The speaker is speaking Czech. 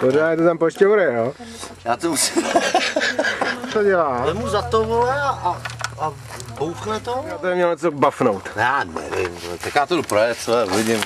Pořád to tam pošťoure, jo? Já to musím... Co dělá? Vemu za to, vole, a, a bouchne to? Já to měl něco bafnout. Já nevím, tak já to jdu projet, co, uvidím.